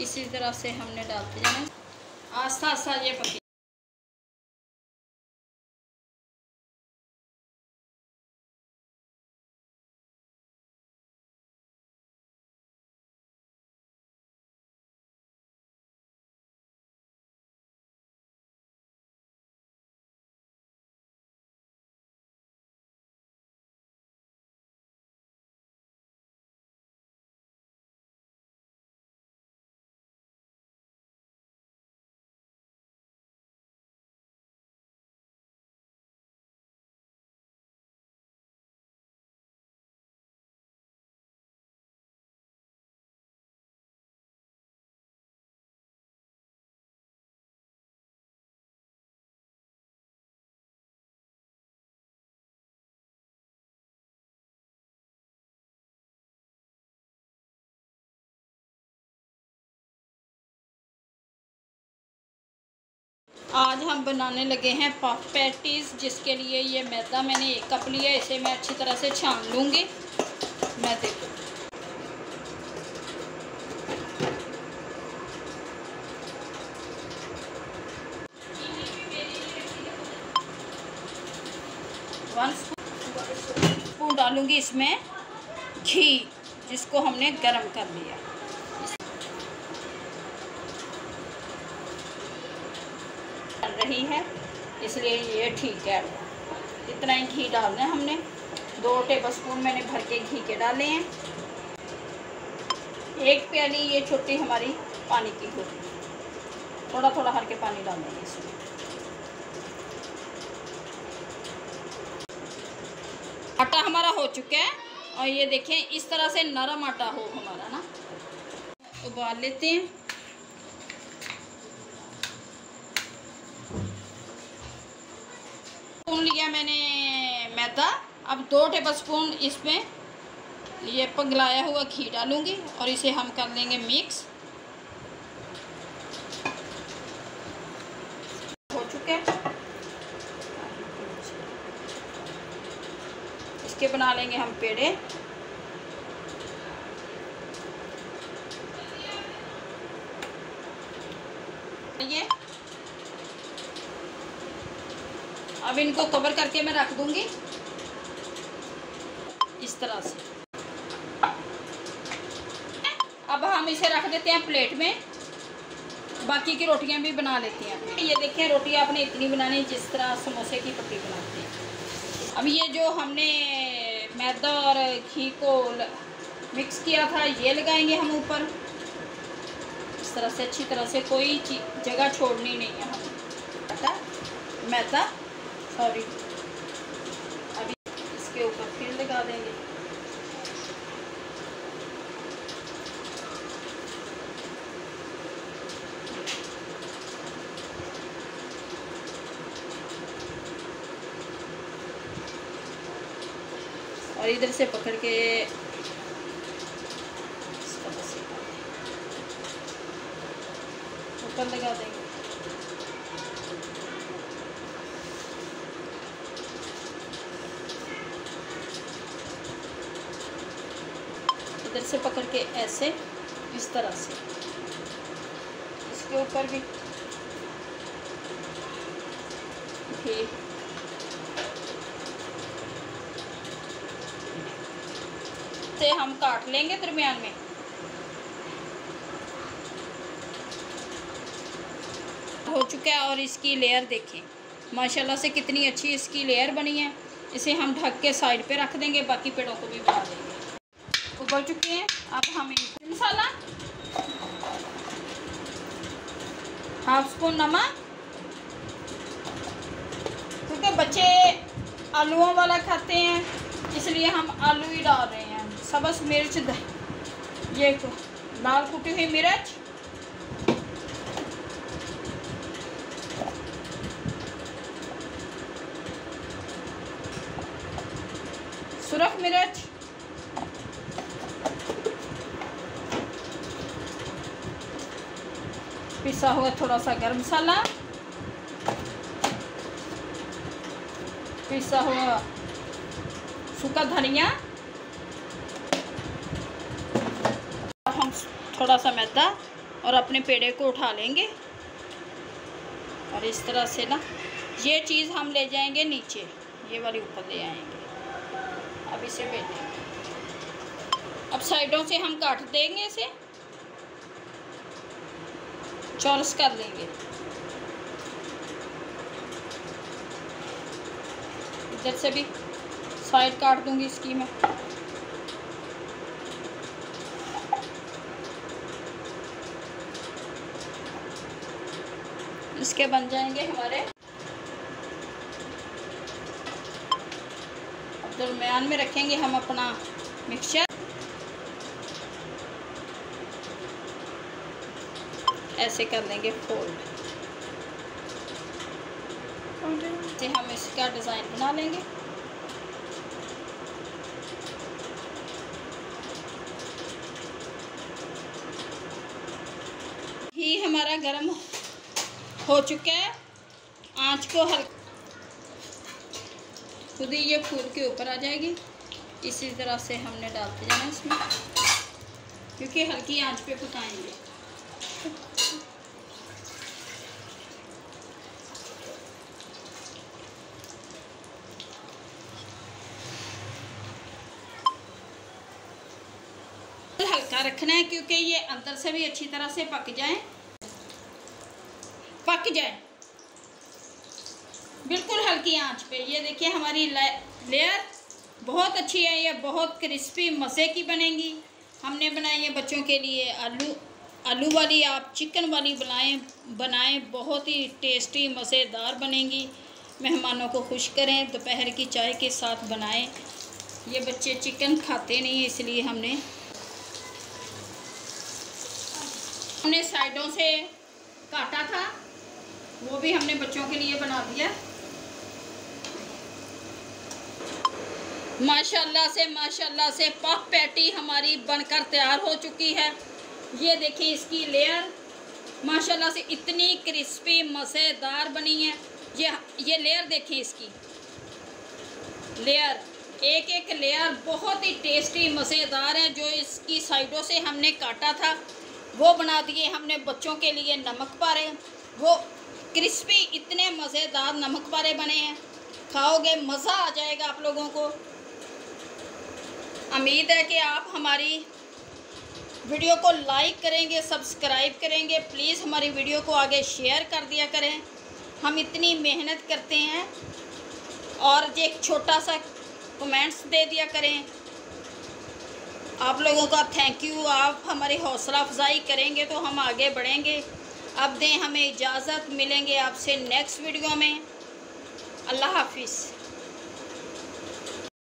इसी तरह से हमने डालते जाना आस्था आस्ता ये पकी आज हम बनाने लगे हैं पफ पैटीज़ जिसके लिए ये मैदा मैंने एक कप लिया, इसे मैं अच्छी तरह से छान लूँगी। मैदे को वन स्पून डालूँगी इसमें घी, जिसको हमने गरम कर लिया। रही है, इसलिए ये ठीक है। इतना ही घी डालना है हमने। दो टेबल स्पून मैंने भर के घी के डाले हैं। एक प्याली ये छोटी हमारी पानी की होगी थोड़ा थोड़ा हर के पानी डालेंगे इसमें। आटा हमारा हो चुका है और ये देखें, इस तरह से नरम आटा हो हमारा ना। उबाल लेते हैं। मैंने मैदा, अब दो टेबल स्पून इसमें ये पगलाया हुआ घी डालूँगी और इसे हम कर लेंगे मिक्स हो चुके इसके बना लेंगे हम पेड़े। ये अब इनको कवर करके मैं रख दूँगी। इस तरह से। अब हम इसे रख देते हैं प्लेट में। बाकी की रोटियाँ भी बना लेते हैं ये देखें रोटी आपने इतनी बनानी जिस तरह समोसे की पट्टी बनाते हैं। अब ये जो हमने मैदा और घी को मिक्स किया था, ये लगाएँगे हम ऊपर। इस तरह से, अच्छी तरह से कोई जगह छोड़नी नहीं है हमें। मैदा सॉरी अभी इसके ऊपर फिर लगा देंगे। और इधर से पकड़ के ऊपर लगा देंगे इधर से पकड़ के ऐसे, इस तरह से। इसके ऊपर भी। से हम काट लेंगे दरमियान में। हो चुका है और इसकी लेयर देखें। माशाल्लाह से कितनी अच्छी इसकी लेयर बनी है। इसे हम ढक के साइड पे रख देंगे, बाकी पेड़ों को भी बना देंगे। उबल चुके हैं। अब हम मसाला, हाफ़ स्पून नमक, क्योंकि बच्चे आलूओं वाला खाते हैं, इसलिए हम आलू ही डाल रहे हैं। सबस मिर्च ये लाल कुटी हुई मिर्च। सुरख मिर्च पिसा हुआ थोड़ा सा गर्म मसाला। पिसा हुआ सूखा धनिया। हम थोड़ा सा मैदा और अपने पेड़े को उठा लेंगे। और इस तरह से ना, ये चीज़ हम ले जाएँगे नीचे। ये वाली ऊपर ले आएँगे। अब इसे बेचेंगे अब साइडों से हम काट देंगे इसे। चौरस कर लेंगे इधर से भी साइड काट दूँगी इसकी मैं। इसके बन जाएँगे हमारे। दरम्यान में रखेंगे हम अपना मिक्सचर ऐसे कर लेंगे फोल्ड से हम इसका डिज़ाइन बना लेंगे। ही हमारा गर्म हो चुका है। आँच को हल खुद ही ये फूल के ऊपर आ जाएगी। इसी तरह से हमने डालते जाना इसमें। क्योंकि हल्की आँच पे पकाएँगे हल्का रखना है क्योंकि ये अंदर से भी अच्छी तरह से पक जाए। पक जाए। बिल्कुल हल्की आँच पे। ये देखिए हमारी लेयर बहुत अच्छी है। ये बहुत क्रिस्पी मज़े की बनेगी। हमने बनाई है बच्चों के लिए आलू आलू वाली, आप चिकन वाली बनाएँ बनाएँ। बहुत ही टेस्टी मज़ेदार बनेंगी। मेहमानों को खुश करें। दोपहर की चाय के साथ बनाएँ। ये बच्चे चिकन खाते नहीं इसलिए हमने हमने साइडों से काटा था, वो भी हमने बच्चों के लिए बना दिया। माशाल्लाह से माशाल्लाह से पफ पैटी हमारी बनकर तैयार हो चुकी है। ये देखिए इसकी लेयर माशाल्लाह से इतनी क्रिस्पी मज़ेदार बनी है। ये ये लेयर देखें इसकी। लेयर एक एक लेयर बहुत ही टेस्टी मज़ेदार है जो इसकी साइडों से हमने काटा था। वो बना दिए, हमने बच्चों के लिए नमक पारे। वो क्रिस्पी, इतने मज़ेदार नमक पारे बने हैं। खाओगे, मज़ा आ जाएगा आप लोगों को। उम्मीद है कि आप हमारी वीडियो को लाइक करेंगे सब्सक्राइब करेंगे। प्लीज़ हमारी वीडियो को आगे शेयर कर दिया करें। हम इतनी मेहनत करते हैं और एक छोटा सा कमेंट्स दे दिया करें। आप लोगों का थैंक यू आप हमारी हौसला अफजाई करेंगे तो हम आगे बढ़ेंगे। अब दें हमें इजाज़त, मिलेंगे आपसे नेक्स्ट वीडियो में। अल्लाह हाफिज़।